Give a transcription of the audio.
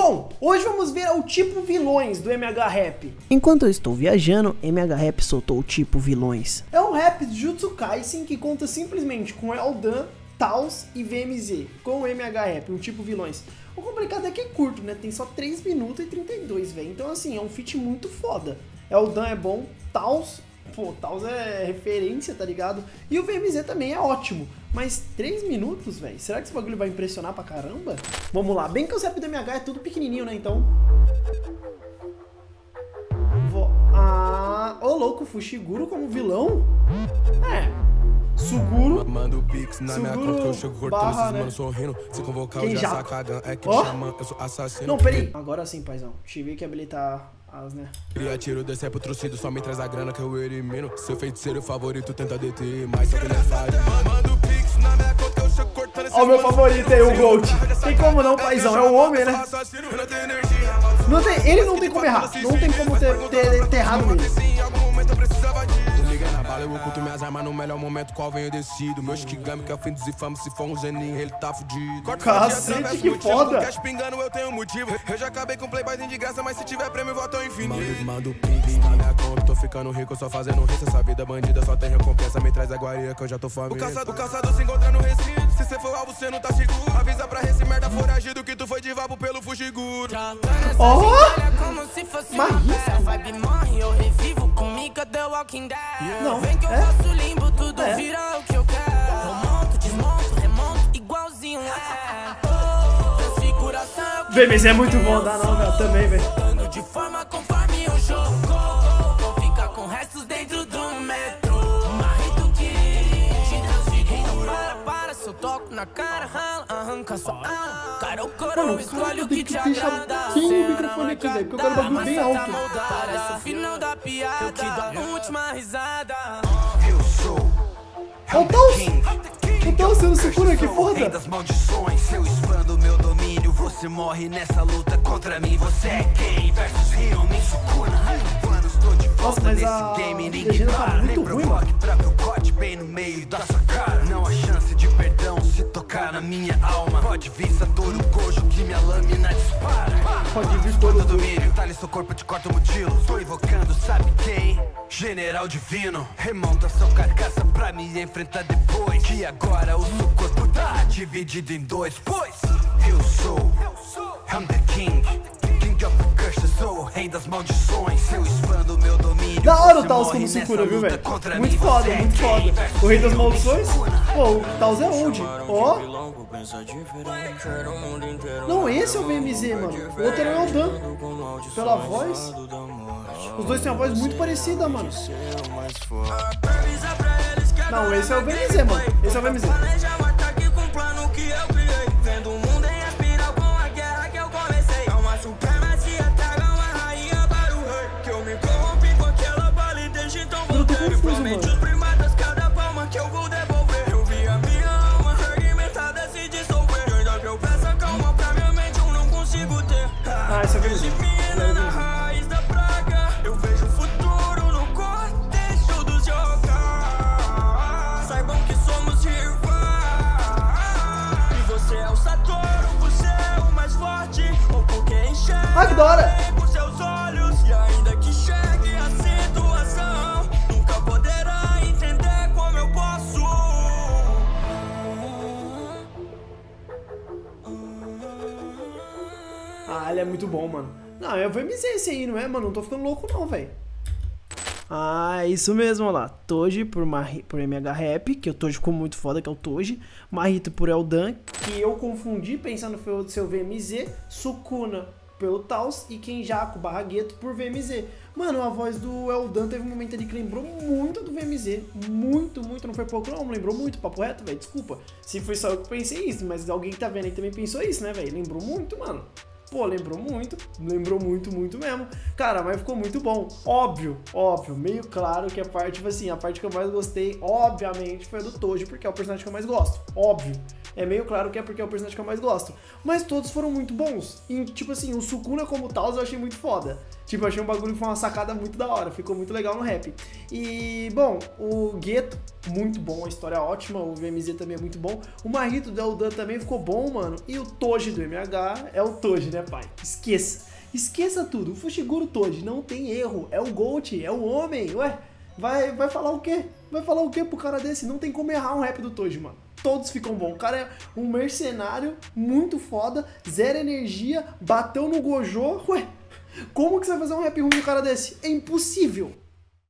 Bom, hoje vamos ver o tipo vilões do MH Rap. Enquanto eu estou viajando, MH Rap soltou o tipo vilões. É um rap de Jutsu Kaisen que conta simplesmente com Eldan, Taos e VMZ, com o MH Rap, um tipo vilões. O complicado é que é curto, né? Tem só 3 minutos e 32, velho. Então, assim, é um feat muito foda. Eldan é bom, Taos, pô, Taos é referência, tá ligado? E o VMZ também é ótimo. Mas 3 minutos, velho? Será que esse bagulho vai impressionar pra caramba? Vamos lá. Bem que o rap do MH é tudo pequenininho, né? Então... Vou... Ah... Ô, louco, Fushiguro como vilão? É... Suguro. Manda o pix na minha conta que eu chego cortando esses né? mano sorrindo. Se convocar o já é que te chama, eu sou assassino. Não, peraí. Agora sim, paizão. Tive que habilitar as, né? Cria tiro, descer pro trucido, só me traz a grana que eu elimino. Seu feiticeiro favorito tenta deter, mas só que ele é falho. Manda o pix na minha conta eu chego cortando Ó, o meu favorito aí, o sorrindo. Gold. Tem como não, paizão? É o homem, né? Não tem, ele não tem como errar. Não tem como ter, ter, ter errado nele. Eu é oculto minhas armas no melhor momento, qual venho decido. Meu Shikigami que é fim dos infames, se for um geninho, ele tá fudido. Cacete, atravesso que foda. cash pingando, eu tenho motivo. Eu já acabei com playboyzinho de graça, mas se tiver prêmio, volta ao infinito. Manda o pix na minha conta, ficando rico, só fazendo rico. Essa vida bandida só tem recompensa, me traz a guaria que eu já tô faminto. O caçador, o caçador se encontra no recinto, se cê for alvo, cê não tá seguro. Avisa pra esse merda foragido que tu foi de vapo pelo fugiguro. Ó! Como se fosse Mas uma. Vibe morre, eu revivo comigo, The Walking Dead. Não, Vem que eu é? faço limbo, tudo É. vira o que eu quero. Eu monto, desmonto, remonto, igualzinho é. É que VMZ é muito bom, dá não, velho. Também, velho. Na cara, rala, arranca sua alma. Cara, o Mano, coroa, o escolhe o tem que te agrada. bem o microfone aqui, velho, porque eu quero bagulho bem massa alto. moldada. Parece o final da piada. Eu te dou a última risada. Eu sou Ó, o Taos! King. O Taos sendo segura, que o foda! das maldições. Eu expando meu domínio, você morre nessa luta contra mim. Você é quem versus Ryumin Sukuna. Quando estou de Nossa, volta nesse game, ninguém tá para. Nem provoque pra que eu corte bem no meio da sua cara. Não há chance de tocar na minha alma. Pode vir Satoru Gojo que minha lâmina dispara. Pode vir todo Todo domínio, talhe seu corpo, te corta mutilo. Tô invocando, sabe quem? General Divino. Remonta sua carcaça pra me enfrentar depois. Que agora o seu corpo tá dividido em dois. Pois eu sou, I'm the King. King of the sou rei das maldições. Se eu expando meu domínio. Da hora o Taos como nessa Sukuna, viu, velho? Muito foda, é muito quem foda. O Rei das Maldições? Pô, o Taos é old. Ó. Não, esse é o VMZ, mano. O outro era o Eldan. Pela voz. Os dois têm uma voz muito parecida, mano. Não, esse é o VMZ, mano. Esse é o VMZ. Ah, esse é. Eu vejo o futuro no dos. Saibam que somos rivais. E você é o Satoru, você é o mais forte. Enxerga Ah, que da hora. Muito bom, mano. Não, é VMZ esse aí, não é, mano? Não tô ficando louco, não, velho. Ah, é isso mesmo, ó lá. Toji por, por MH Rap, que o Toji ficou muito foda, que é o Toji. Marito por Eldan, que eu confundi pensando que foi o seu VMZ. Sukuna pelo Taos e Kenjaku barra Gueto por VMZ. Mano, a voz do Eldan teve um momento ali que lembrou muito do VMZ. Muito, muito, não foi pouco não, lembrou muito, papo reto, velho. Desculpa. Se foi só eu que pensei isso, mas alguém que tá vendo aí também pensou isso, né, velho? Lembrou muito, mano. Pô, lembrou muito, lembrou muito, muito mesmo. Cara, mas ficou muito bom. Óbvio, óbvio, meio claro que a parte, tipo assim, a parte que eu mais gostei, obviamente, foi a do Toji, porque é o personagem que eu mais gosto. Óbvio. É meio claro que é porque é o personagem que eu mais gosto. Mas todos foram muito bons. E, tipo assim, o Sukuna como tal eu achei muito foda. Tipo, achei um bagulho que foi uma sacada muito da hora, ficou muito legal no rap. E, bom, o Gueto, muito bom, a história é ótima, o VMZ também é muito bom. O Marrito do Eldan também ficou bom, mano. E o Toji do MH é o Toji, né, pai? Esqueça. Esqueça tudo. O Fushiguro Toji não tem erro. É o Gold, é o homem. Ué, vai, vai falar o quê? Vai falar o quê pro cara desse? Não tem como errar um rap do Toji, mano. Todos ficam bons. O cara é um mercenário muito foda, zero energia, bateu no Gojo. Ué, como que você vai fazer um rap ruim do cara desse? É impossível.